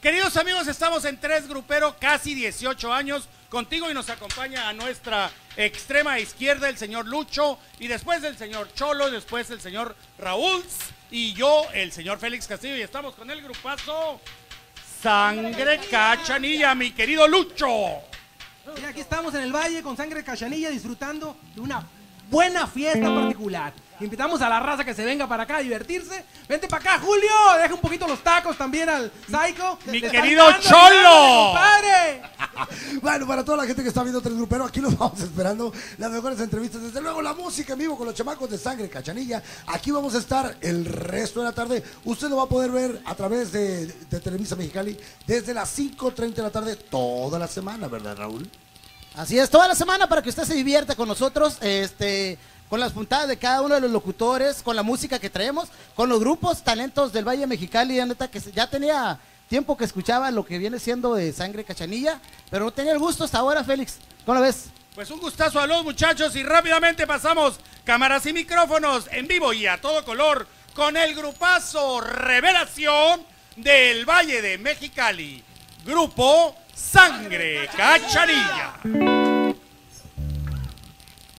Queridos amigos, estamos en Tres Grupero, casi 18 años contigo y nos acompaña a nuestra extrema izquierda el señor Lucho y después el señor Cholo, después el señor Raúl y yo, el señor Félix Castillo y estamos con el grupazo Sangre Cachanilla, mi querido Lucho. Y aquí estamos en el valle con Sangre Cachanilla disfrutando de una buena fiesta particular. Invitamos a la raza que se venga para acá a divertirse. Vente para acá, Julio. Deja un poquito los tacos también al Psycho. Mi Le querido Cholo. compadre. Bueno, para toda la gente que está viendo Tres Grupero, aquí los vamos esperando las mejores entrevistas. Desde luego, la música en vivo con los chamacos de Sangre Cachanilla. Aquí vamos a estar el resto de la tarde. Usted lo va a poder ver a través de, de Televisa Mexicali desde las 5.30 de la tarde toda la semana, ¿verdad, Raúl? Así es, toda la semana para que usted se divierta con nosotros, este, con las puntadas de cada uno de los locutores, con la música que traemos, con los grupos talentos del Valle Mexicali, ya neta que ya tenía tiempo que escuchaba lo que viene siendo de Sangre Cachanilla, pero no tenía el gusto hasta ahora, Félix. ¿Cómo lo ves? Pues un gustazo a los muchachos y rápidamente pasamos cámaras y micrófonos en vivo y a todo color con el grupazo Revelación del Valle de Mexicali. Grupo Sangre Cachanilla.